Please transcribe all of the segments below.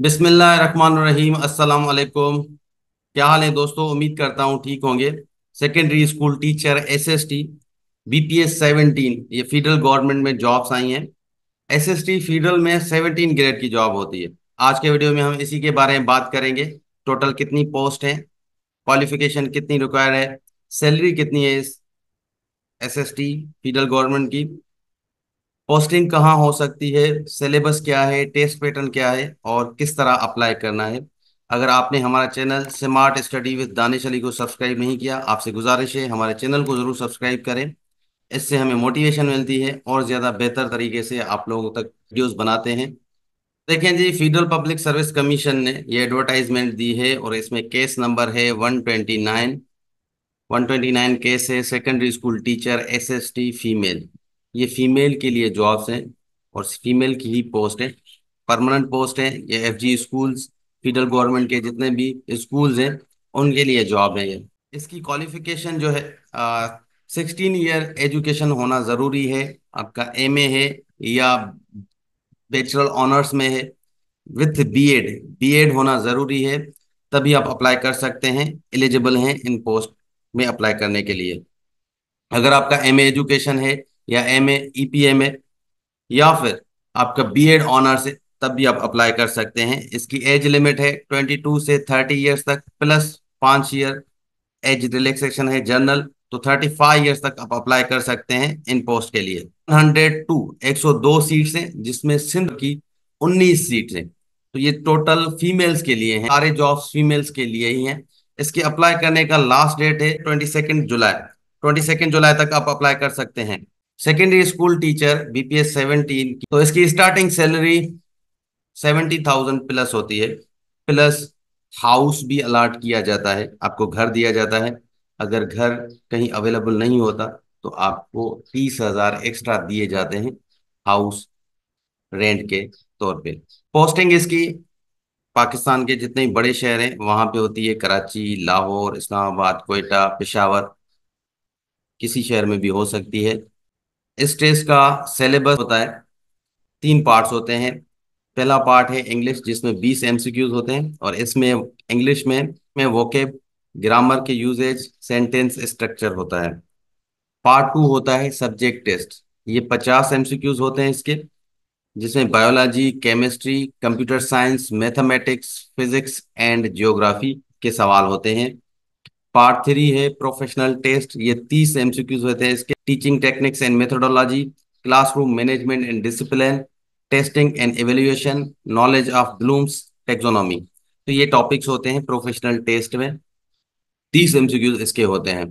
बिस्मिल्लाहिर्रहमानिर्रहीम अस्सलाम वालेकुम क्या हाल है दोस्तों? उम्मीद करता हूँ ठीक होंगे। Secondary school teacher SST BPS 17 ये फेडरल गवर्नमेंट में जॉब्स आई हैं। एसएसटी फेडरल में 17 ग्रेड की जॉब होती है। आज के वीडियो में हम इसी के बारे में बात करेंगे। टोटल कितनी पोस्ट है? क्वालिफिकेशन कितनी रिक्वायर है? सैलरी कितनी है इस एसएसटी फेडरल गवर्नमेंट की? पोस्टिंग कहाँ हो सकती है? सिलेबस क्या है? टेस्ट पैटर्न क्या है? और किस तरह अप्लाई करना है? अगर आपने हमारा channel smart study with Danish Ali को सब्सक्राइब नहीं किया, आपसे गुजारिश है, हमारे चैनल को ज़रूर सब्सक्राइब करें। इससे हमें मोटिवेशन मिलती है और ज़्यादा बेहतर तरीके से आप लोगों तक वीडियोज़ बनाते हैं। देखें जी फेडरल पब्लिक सर्विस कमीशन ने ये एडवर्टाइजमेंट दी है और इसमें केस नंबर है one twenty nine one twenty nine case है secondary school teacher SST female ये फीमेल के लिए जॉब्स हैं और फीमेल की ही पोस्ट है। परमानेंट पोस्ट है, ये F G schools federal government के जितने भी स्कूल्स हैं, उनके लिए जॉब है ये। इसकी क्वालिफिकेशन जो है सिक्सटीन ईयर एजुकेशन होना ज़रूरी है। आपका एम ए है या बैचलर ऑनर्स में है, विथ बीएड बीएड होना ज़रूरी है, तभी आप अप्लाई कर सकते हैं, एलिजिबल हैं इन पोस्ट में अप्लाई करने के लिए। अगर आपका एमए एजुकेशन है या M A E M A या फिर आपका बी एड ऑनर्स है तब भी आप अप्लाई कर सकते हैं। इसकी एज लिमिट है ट्वेंटी टू से थर्टी ईयर्स तक प्लस पाँच ईयर एज रिलैक्सेशन है जनरल तो थर्टी फाइव तक आप अप्लाई कर सकते हैं इन पोस्ट के लिए। हंड्रेड टू एक सौ दो सीट्स हैं, जिसमें सिंध की उन्नीस सीट्स हैं। तो ये टोटल फीमेल्स के लिए हैं सारे जॉब्स फीमेल्स के लिए ही हैं। इसके अप्लाई करने का लास्ट डेट है twenty second July twenty second July तक आप अप्लाई कर सकते हैं। Secondary school teacher BPS seventeen तो इसकी starting salary seventy thousand plus होती है। प्लस हाउस भी अलाट किया जाता है, आपको घर दिया जाता है। अगर घर कहीं अवेलेबल नहीं होता तो आपको तीस हज़ार एक्स्ट्रा दिए जाते हैं हाउस रेंट के तौर पे। पोस्टिंग इसकी पाकिस्तान के जितने बड़े शहर हैं, वहाँ पे होती है कराची, लाहौर, इस्लामाबाद, कोयटा, पेशावर। किसी शहर में भी हो सकती है। इस टेस्ट का सिलेबस होता है, तीन पार्ट्स होते हैं। पहला पार्ट है इंग्लिश, जिसमें 20 एमसीक्यूज होते हैं और इसमें इंग्लिश में में वोकेब ग्रामर के यूजेज सेंटेंस स्ट्रक्चर होता है। पार्ट टू होता है सब्जेक्ट टेस्ट ये 50 एमसीक्यूज होते हैं इसके, जिसमें biology chemistry computer science mathematics physics and geography के सवाल होते हैं। पार्ट थ्री है प्रोफेशनल टेस्ट ये तीस एमसीक्यूज होते हैं इसके। Teaching techniques and methodology classroom management and discipline testing and evaluation knowledge of Bloom's taxonomy तो ये टॉपिक्स होते हैं प्रोफेशनल टेस्ट में। तीस एमसीक्यूज इसके होते हैं।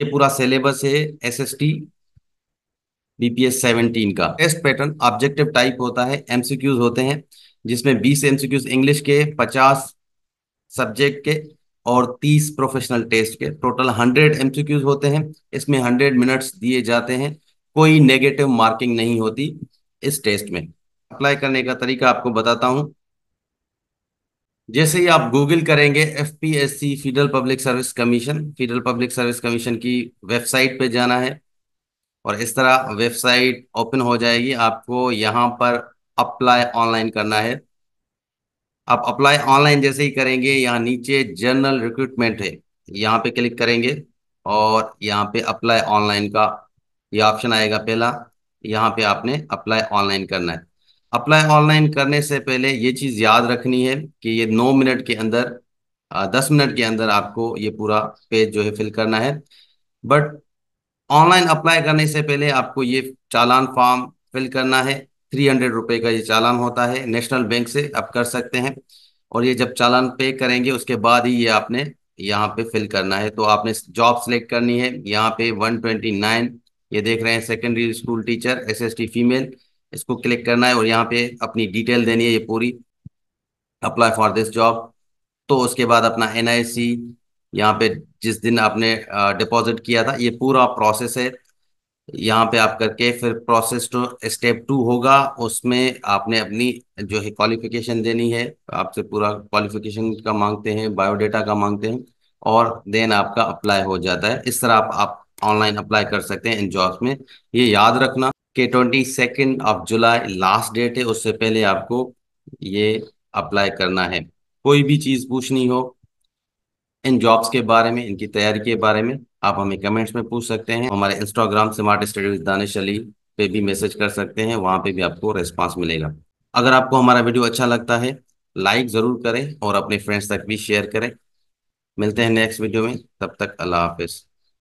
ये पूरा सिलेबस है S S T BPS seventeen का। टेस्ट पैटर्न ऑब्जेक्टिव टाइप होता है एमसीक्यूज होते हैं, जिसमें बीस एमसीक्यूज इंग्लिश के, पचास सब्जेक्ट के और तीस प्रोफेशनल टेस्ट के। टोटल हंड्रेड एमसीक्यूज होते हैं। इसमें हंड्रेड मिनट्स दिए जाते हैं। कोई नेगेटिव मार्किंग नहीं होती इस टेस्ट में। अप्लाई करने का तरीका आपको बताता हूँ। जैसे ही आप गूगल करेंगे F P S C federal public service commission federal public service commission की वेबसाइट पे जाना है और इस तरह वेबसाइट ओपन हो जाएगी। आपको यहाँ पर अप्लाई ऑनलाइन करना है। आप अप्लाई ऑनलाइन जैसे ही करेंगे, यहाँ नीचे जनरल रिक्रूटमेंट है, यहाँ पे क्लिक करेंगे और यहाँ पे अप्लाई ऑनलाइन का ये ऑप्शन आएगा पहला, यहाँ पे आपने अप्लाई ऑनलाइन करना है। अप्लाई ऑनलाइन करने से पहले ये चीज़ याद रखनी है कि ये नौ मिनट के अंदर दस मिनट के अंदर आपको ये पूरा पेज जो है फिल करना है। बट ऑनलाइन अप्लाई करने से पहले आपको ये चालान फॉर्म फिल करना है। थ्री हंड्रेड रुपये का ये चालान होता है। नेशनल बैंक से आप कर सकते हैं। और ये जब चालान पे करेंगे, उसके बाद ही ये आपने यहाँ पे फिल करना है। तो आपने जॉब सेलेक्ट करनी है। यहाँ पे वन ट्वेंटी नाइन, ये देख रहे हैं, secondary school teacher, S S T female, इसको क्लिक करना है और यहाँ पे अपनी डिटेल देनी है ये पूरी। Apply for this job. तो उसके बाद अपना एन आई सी यहाँ पे जिस दिन आपने डिपॉजिट किया था, ये पूरा प्रोसेस है। यहाँ पे आप करके फिर प्रोसेस टू स्टेप टू होगा। उसमें आपने अपनी जो है क्वालिफिकेशन देनी है आपसे पूरा क्वालिफिकेशन का मांगते हैं बायोडेटा का मांगते हैं और देन आपका अप्लाई हो जाता है। इस तरह आप, आप ऑनलाइन अप्लाई कर सकते हैं इन जॉब्स में। ये याद रखना कि twenty second of July last date है उससे पहले आपको ये अप्लाई करना है। कोई भी चीज़ पूछनी हो इन जॉब्स के बारे में इनकी तैयारी के बारे में आप हमें कमेंट्स में पूछ सकते हैं। हमारे Instagram smart study with Danish Ali पे भी मैसेज कर सकते हैं, वहाँ पे भी आपको रेस्पॉन्स मिलेगा। अगर आपको हमारा वीडियो अच्छा लगता है लाइक ज़रूर करें और अपने फ्रेंड्स तक भी शेयर करें। मिलते हैं नेक्स्ट वीडियो में, तब तक अल्लाह हाफिज़।